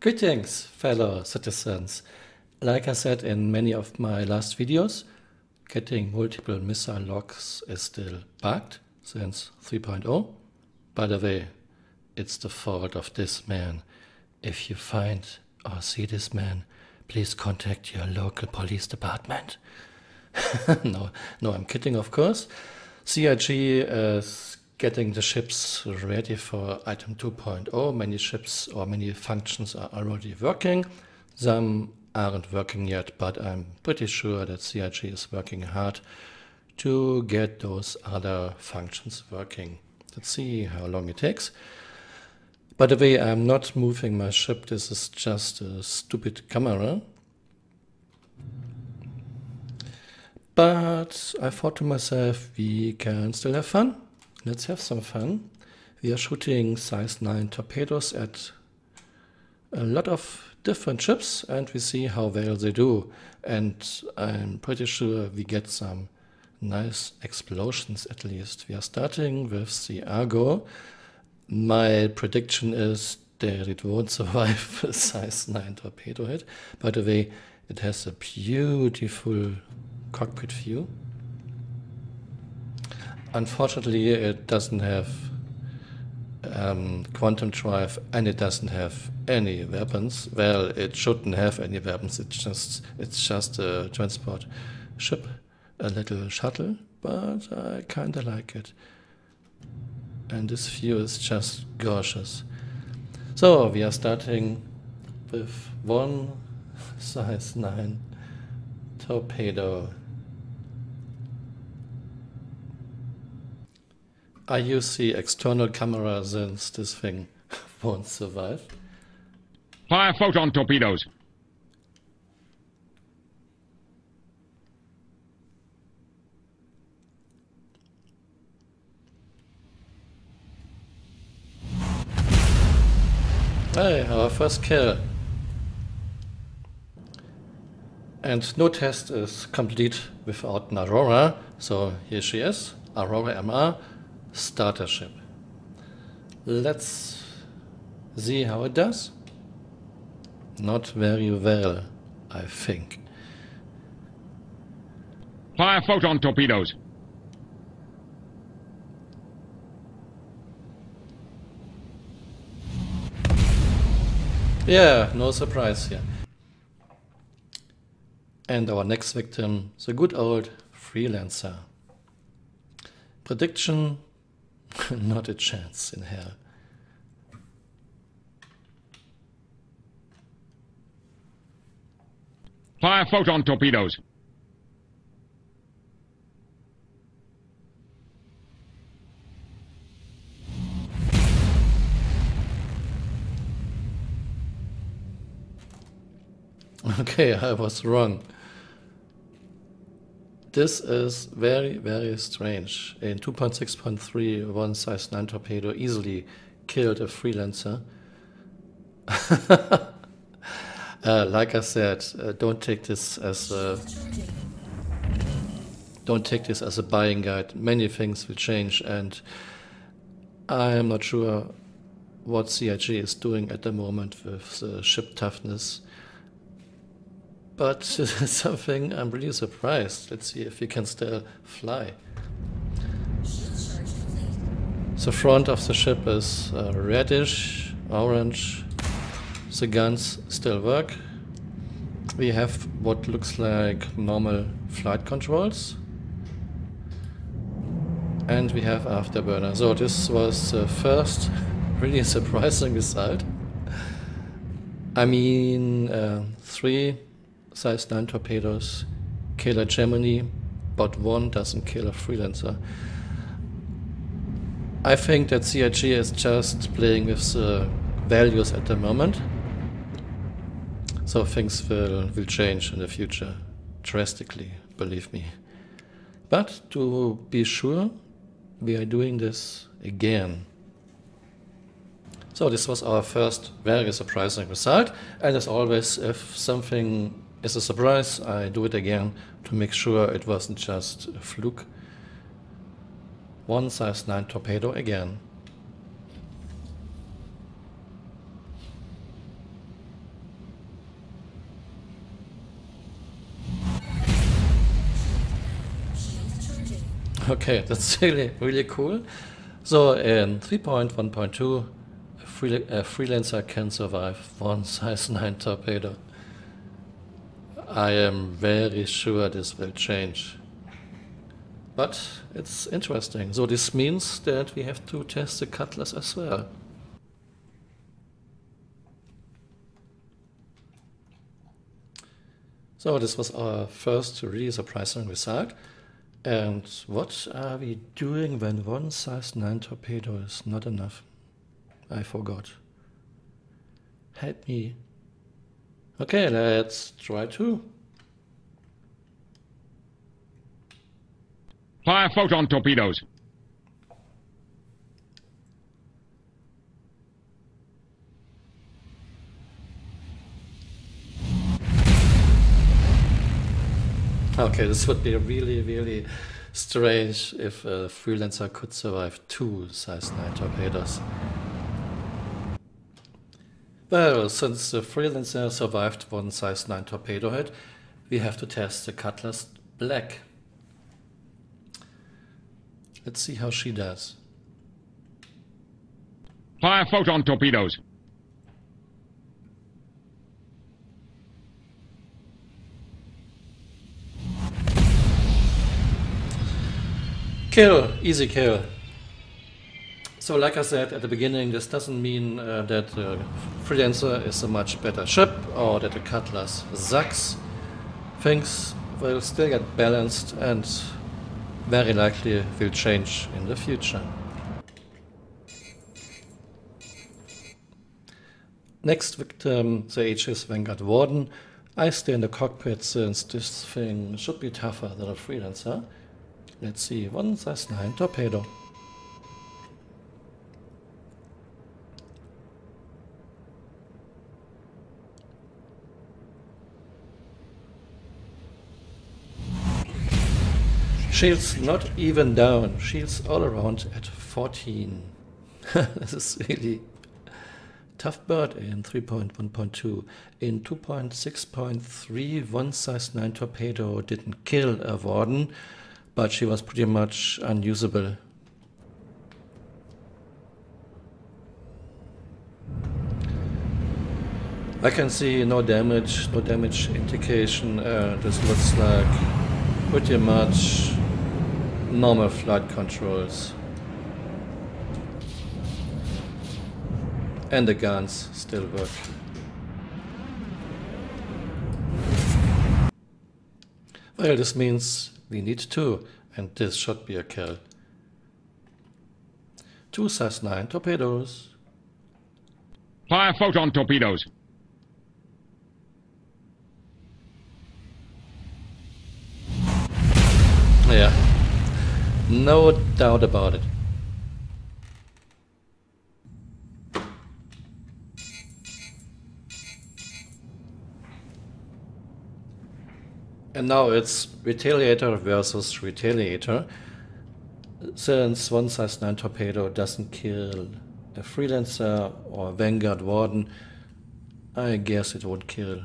Greetings, fellow citizens. Like I said in many of my last videos, getting multiple missile locks is still bugged since 3.0. By the way, it's the fault of this man. If you find or see this man, please contact your local police department. no, no, I'm kidding, of course. CIG is getting the ships ready for item 2.0. Many ships or many functions are already working. Some aren't working yet, but I'm pretty sure that CIG is working hard to get those other functions working. Let's see how long it takes. By the way, I'm not moving my ship. This is just a stupid camera. But I thought to myself, we can still have fun. Let's have some fun. We are shooting size 9 torpedoes at a lot of different ships and we see how well they do. And I'm pretty sure we get some nice explosions at least. We are starting with the Argo. My prediction is that it won't survive a size 9 torpedo hit. By the way, it has a beautiful cockpit view. Unfortunately, it doesn't have um, quantum drive and it doesn't have any weapons. Well, it shouldn't have any weapons. It's just it's just a transport ship, a little shuttle, but I kind of like it. And this view is just gorgeous. So we are starting with one size 9 torpedo I use the external camera since this thing won't survive. Fire photon torpedoes. Hey, our first kill. And no test is complete without an Aurora, so here she is, Aurora MR, starter ship. Let's see how it does. Not very well, I think. Fire photon torpedoes. Yeah, no surprise here. And our next victim, the good old freelancer. Prediction Not a chance in hell. Fire photon torpedoes. Okay, I was wrong. This is very, very strange. In 2.6.3, one size 9 torpedo easily killed a freelancer. uh, like I said, uh, don't take this as a don't take this as a buying guide. Many things will change, and I am not sure what CIG is doing at the moment with the ship toughness but something I'm really surprised. Let's see if we can still fly. The front of the ship is uh, reddish, orange. The guns still work. We have what looks like normal flight controls. And we have afterburner. So this was the first really surprising result. I mean, uh, three size 9 torpedoes kill a Gemini, but one doesn't kill a freelancer. I think that CIG is just playing with the values at the moment. So things will, will change in the future drastically, believe me. But to be sure, we are doing this again. So this was our first very surprising result. And as always, if something as a surprise, I do it again to make sure it wasn't just a fluke. One size 9 torpedo again. Okay, that's really, really cool. So in 3.1.2, a, free, a freelancer can survive one size 9 torpedo. I am very sure this will change. But it's interesting. So this means that we have to test the Cutlass as well. So this was our first really surprising result. And what are we doing when one size 9 torpedo is not enough? I forgot. Help me. Okay, let's try two. Fire photon torpedoes. Okay, this would be really, really strange if a freelancer could survive two size 9 torpedoes. Well, since the freelancer survived one size 9 torpedo hit, we have to test the Cutlass Black. Let's see how she does. Fire photon torpedoes. Kill, easy kill. So like I said at the beginning, this doesn't mean uh, that the Freelancer is a much better ship or that the Cutlass sucks. Things will still get balanced and very likely will change in the future. Next victim, the Aegis Vanguard Warden. I stay in the cockpit since this thing should be tougher than a Freelancer. Let's see, one size 9 torpedo. Shields not even down, shields all around at 14. this is really tough bird in 3.1.2. In 2.6.3, one size 9 torpedo didn't kill a warden, but she was pretty much unusable. I can see no damage, no damage indication. Uh, this looks like pretty much normal flight controls. And the guns still work. Well, this means we need two, and this should be a kill. Two size 9 torpedoes. Fire photon torpedoes. Yeah, no doubt about it. And now it's Retaliator versus Retaliator. Since one size 9 torpedo doesn't kill a Freelancer or Vanguard Warden, I guess it would kill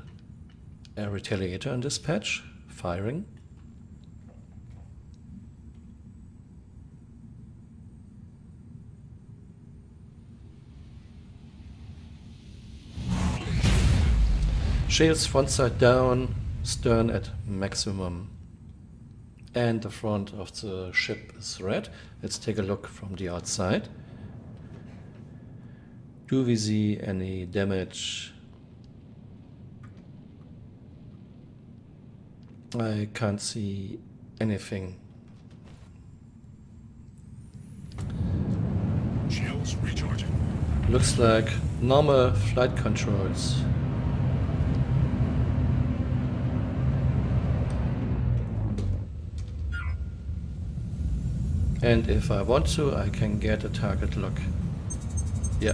a Retaliator in this patch, firing. Shields front side down, stern at maximum. And the front of the ship is red. Let's take a look from the outside. Do we see any damage? I can't see anything. Shields recharging. Looks like normal flight controls. And if I want to, I can get a target lock. Yeah.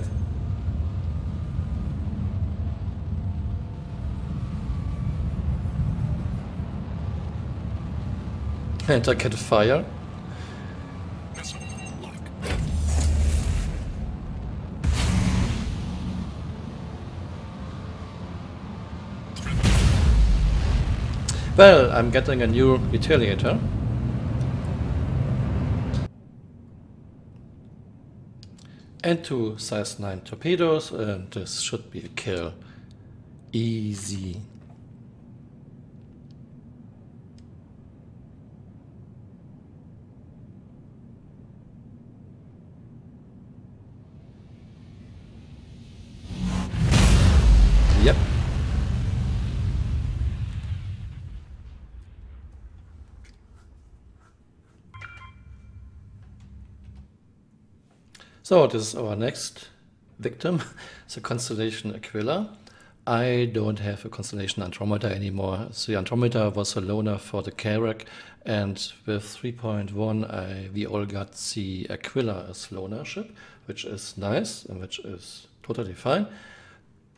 And I can fire. Well, I'm getting a new retaliator. And two size 9 torpedoes, and this should be a kill. Easy. So this is our next victim. A constellation Aquila. I don't have a constellation Andromeda anymore. So Andromeda was a loaner for the Carrack and with 3.1 I, we all got the Aquila as loaner ship, which is nice and which is totally fine.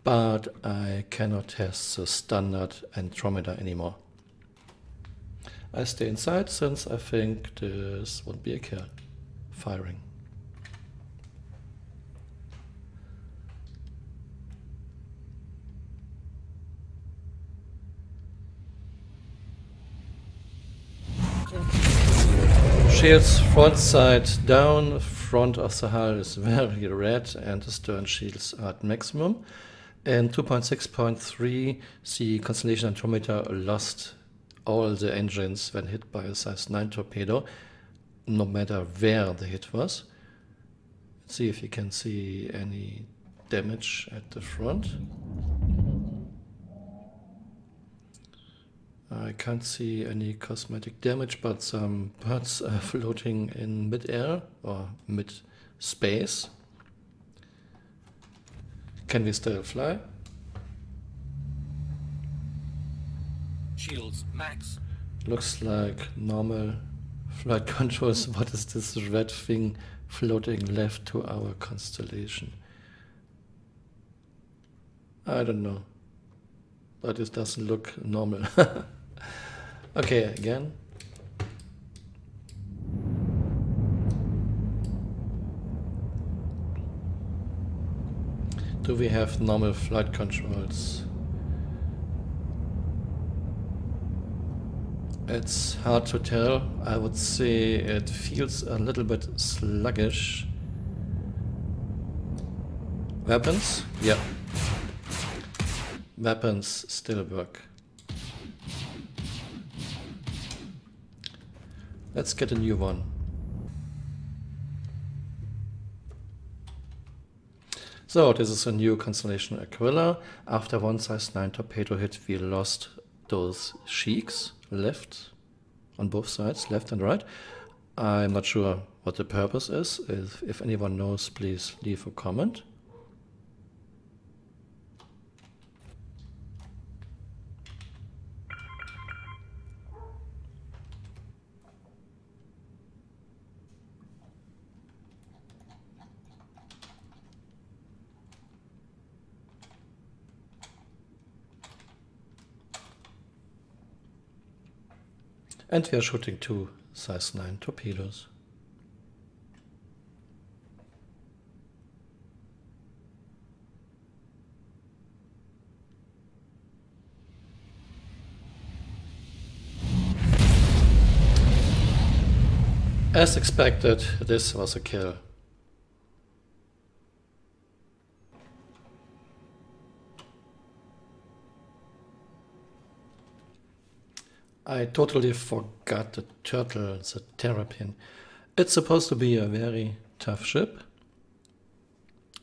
But I cannot test the standard Andromeda anymore. I stay inside since I think this won't be a kill. Firing. Shields front side down, front of the hull is very red and the stern shields are at maximum. And 2.6.3 the Constellation Andromeda lost all the engines when hit by a size 9 torpedo, no matter where the hit was. Let's see if you can see any damage at the front. I can't see any cosmetic damage, but some parts are floating in mid-air or mid-space. Can we still fly? Shields max. Looks like normal flight controls. What is this red thing floating left to our constellation? I don't know. But it doesn't look normal. okay, again. Do we have normal flight controls? It's hard to tell. I would say it feels a little bit sluggish. Weapons? Yeah. Weapons still work. Let's get a new one. So this is a new constellation Aquila. After one size 9 torpedo hit we lost those sheiks left on both sides, left and right. I'm not sure what the purpose is. If, if anyone knows, please leave a comment. And we are shooting two size 9 torpedoes. As expected, this was a kill. I totally forgot the turtle, the terrapin. It's supposed to be a very tough ship.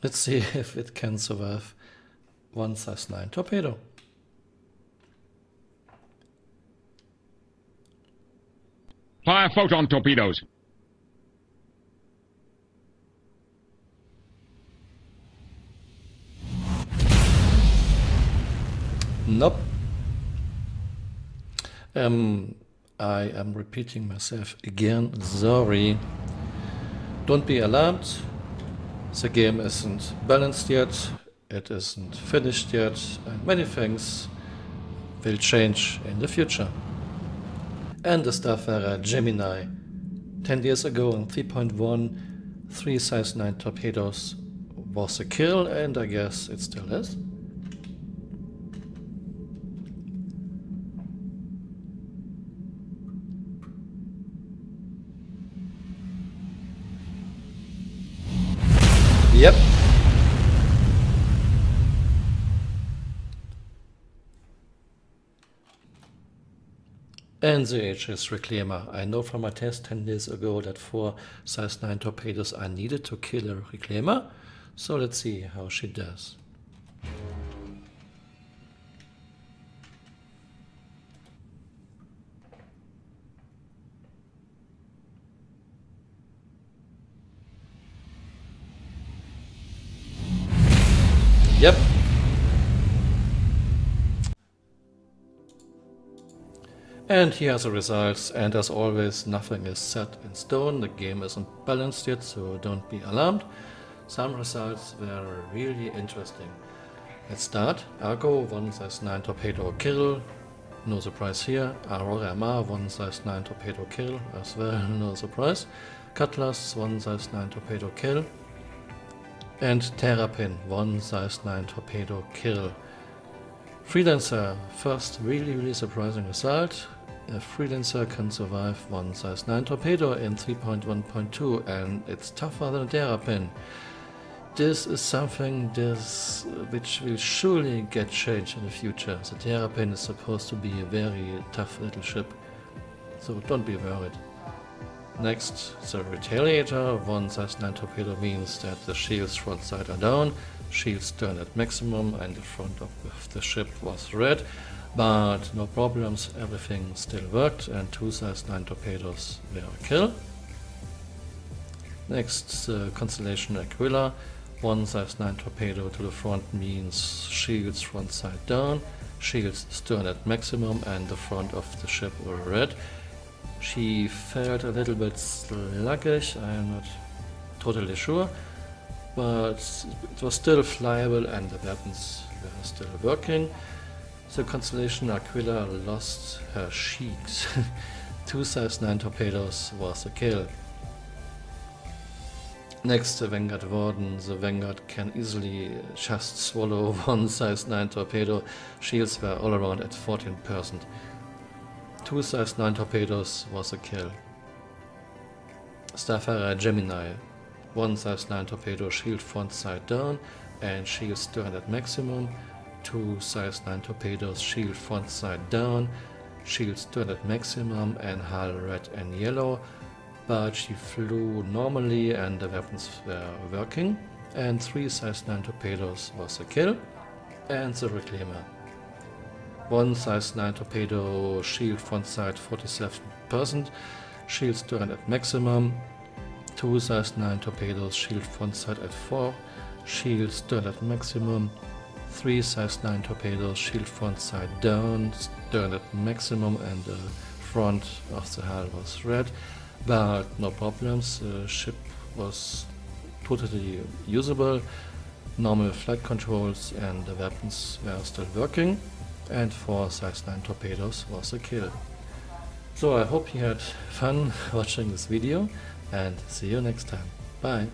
Let's see if it can survive one size 9 torpedo. Fire photon torpedoes. Nope. Um, I am repeating myself again. Sorry. Don't be alarmed. The game isn't balanced yet. It isn't finished yet. And many things will change in the future. And the Starfarer Gemini. 10 years ago in 3.1, 3 size 9 torpedoes was a kill, and I guess it still is. Yep. And the Aegis Reclaimer. I know from my test 10 days ago that four size 9 torpedoes are needed to kill a Reclaimer. So let's see how she does. Yep. And here are the results, and as always, nothing is set in stone, the game isn't balanced yet, so don't be alarmed. Some results were really interesting. Let's start. Argo, 1 size 9 torpedo kill, no surprise here. Aurora MR, 1 size 9 torpedo kill, as well, no surprise. Cutlass, 1 size 9 torpedo kill, and Terrapin, one size 9 torpedo kill. Freelancer, first really really surprising result. A Freelancer can survive one size 9 torpedo in 3.1.2 and it's tougher than a Terrapin. This is something this, which will surely get changed in the future. The Terrapin is supposed to be a very tough little ship, so don't be worried. Next, the Retaliator. One size 9 torpedo means that the shields front side are down, shields turn at maximum, and the front of the ship was red. But no problems, everything still worked, and two size 9 torpedoes were a kill. Next, the Constellation Aquila. One size 9 torpedo to the front means shields front side down, shields stern at maximum, and the front of the ship were red. She felt a little bit sluggish, I'm not totally sure, but it was still flyable and the weapons were still working. The Constellation Aquila lost her cheeks. Two size 9 torpedoes was a kill. Next, the Vanguard Warden. The Vanguard can easily just swallow one size 9 torpedo. Shields were all around at 14%. Two size 9 torpedoes was a kill. Starfarer Gemini. One size 9 torpedo shield front side down and shield stern at maximum. Two size 9 torpedoes shield front side down, shield stern at maximum and hull red and yellow. But she flew normally and the weapons were working. And three size 9 torpedoes was a kill. And the Reclaimer. One size 9 torpedo, shield front side 47%, shield stern at maximum. Two size 9 torpedoes, shield front side at 4, shield stern at maximum. Three size 9 torpedoes, shield front side down, stern at maximum, and the front of the hull was red. But no problems, the ship was totally usable, normal flight controls, and the weapons were still working and four size 9 torpedoes was a kill. So I hope you had fun watching this video and see you next time. Bye!